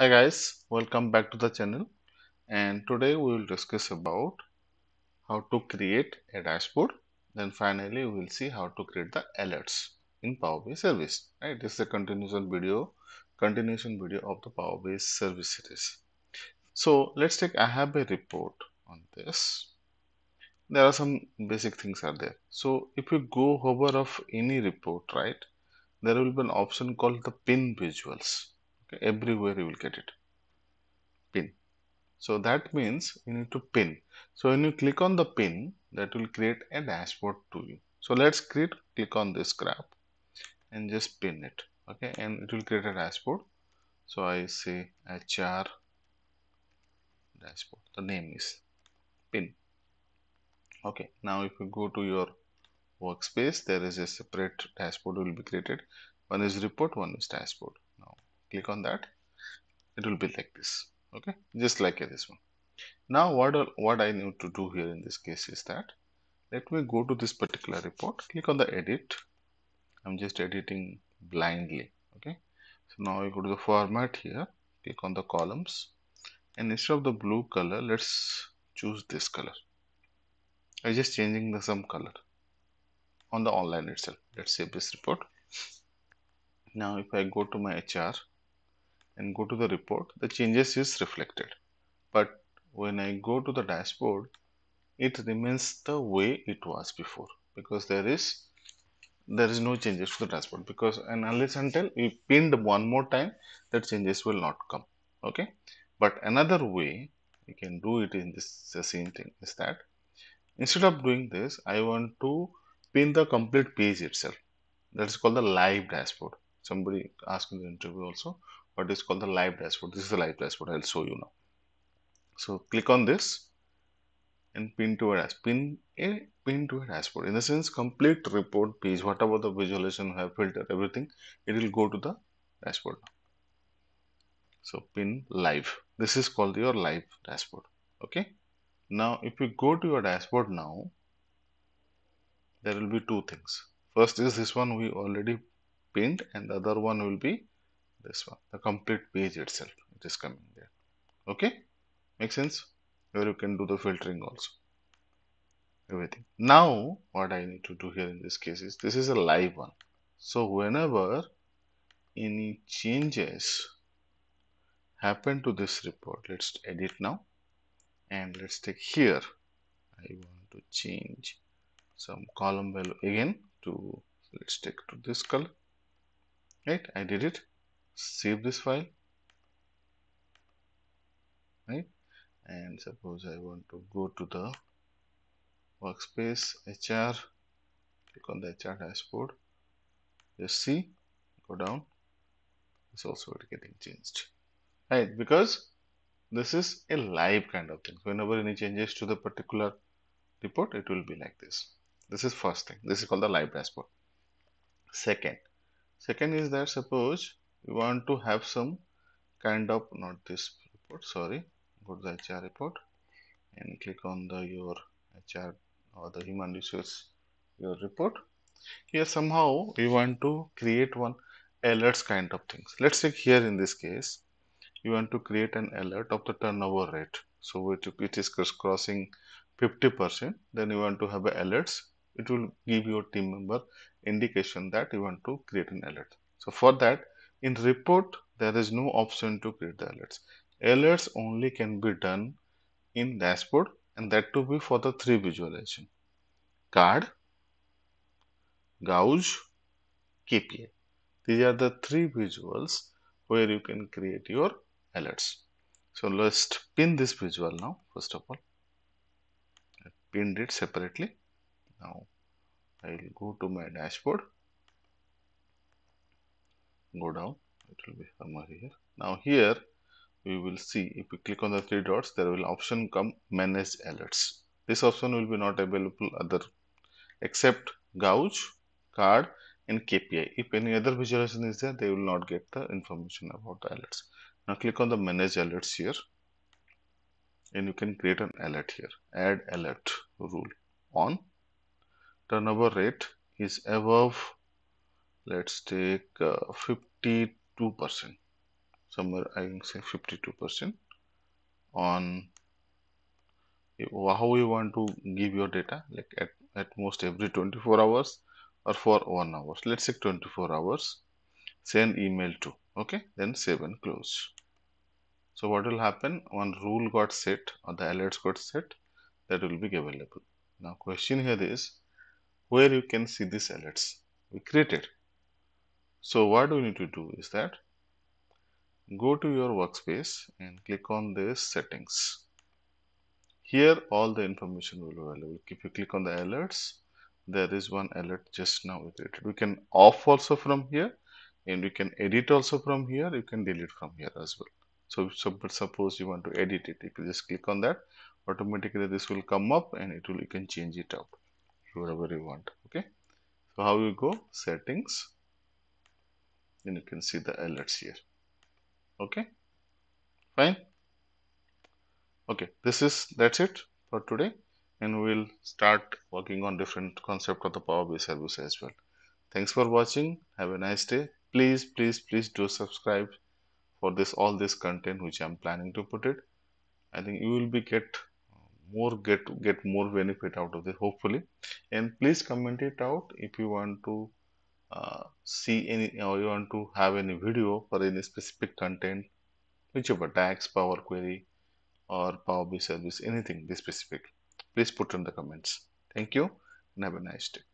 Hi guys, welcome back to the channel. And today we will discuss about how to create a dashboard. Then finally we will see how to create the alerts in Power BI service right? This is a continuation video continuation video of the Power BI service series. So let's take I have a report on this. There are some basic things are there. So if you go hover of any report right there will be an option called the pin visuals okay everywhere you will get it. Pin. So that means you need to pin. So when you click on the pin that will create a dashboard to you. So let's create click on this graph and just pin it. Okay and it will create a dashboard. So i say hr dashboard. The name is pin. Okay now if you go to your workspace there is a separate dashboard will be created. One is report one is dashboard click on that it will be like this okay? Just like this one. Now what what i need to do here in this case is that let me go to this particular report click on the edit. I'm just editing blindly okay? So now we go to the format here click on the columns. And instead of the blue color let's choose this color. I'm just changing the some color on the online itself. Let's save this report. Now if i go to my hr and go to the report the changes is reflected. But when I go to the dashboard it remains the way it was before because there is there is no changes to the dashboard because and unless until we pinned one more time that changes will not come. Okay? But another way you can do it in this the same thing is that instead of doing this I want to pin the complete page itself. That is called the live dashboard. Somebody asked in the interview also what is called the live dashboard. This is the live dashboard i'll show you now. So click on this and pin to a dashboard pin a pin to a dashboard. In the sense complete report page whatever the visualization have filtered everything it will go to the dashboard. So pin live. This is called your live dashboard okay? Now if you go to your dashboard now there will be two things. First is this one we already pinned and the other one will be this one. The complete page itself it is coming there. Okay? Make sense? Here you can do the filtering also. Everything. Now what i need to do here in this case is this is a live one. So whenever any changes happen to this report let's edit now and let's take here. I want to change some column value again to let's take to this color. Right? I did it save this file right? And suppose I want to go to the workspace HR click on the HR dashboard just see go down. It's also getting changed right? Because this is a live kind of thing. Whenever any changes to the particular report it will be like this. This is first thing. This is called the live dashboard. Second. Second is that suppose we want to have some kind of not this report sorry go to the HR report and click on the your HR or the human resource your report. Here somehow we want to create one alerts kind of things. Let's take here in this case you want to create an alert of the turnover rate. So it, it is crossing 50 percent then you want to have alerts. It will give your team member indication that you want to create an alert. So for that in report, there is no option to create the alerts. Alerts only can be done in dashboard and that to be for the three visualization. Card, gauge, KPI. These are the three visuals where you can create your alerts. So let's pin this visual now first of all. I pinned it separately. Now I will go to my dashboard go down. It will be somewhere here. Now here we will see if we click on the three dots there will option come manage alerts. This option will be not available other except gauge card and KPI if any other visualization is there they will not get the information about the alerts. Now click on the manage alerts here and you can create an alert here. Add alert rule on. Turnover rate is above let's take uh, 52 percent. Somewhere I can say 52% on how you want to give your data like at, at most every 24 hours or for one hour let's say 24 hours send email to okay? Then save and close. So what will happen? One rule got set or the alerts got set that will be available. Now question here is where you can see these alerts? We created so what do we need to do is that go to your workspace and click on this settings. Here all the information will be available. If you click on the alerts there is one alert just now created. We can off also from here and we can edit also from here. You can delete from here as well. So, so suppose you want to edit it if you just click on that automatically this will come up and it will you can change it out wherever you want okay? So how you go? Settings then you can see the alerts here. Okay? Fine? Okay this is that's it for today. And we'll start working on different concept of the power bi service as well. Thanks for watching. Have a nice day. Please please please do subscribe for this all this content which i'm planning to put it. I think you will be get more get get more benefit out of this hopefully. And please comment it out if you want to uh, see any or you want to have any video for any specific content whichever DAX power query or Power BI service, anything this specific, please put in the comments. Thank you and have a nice day.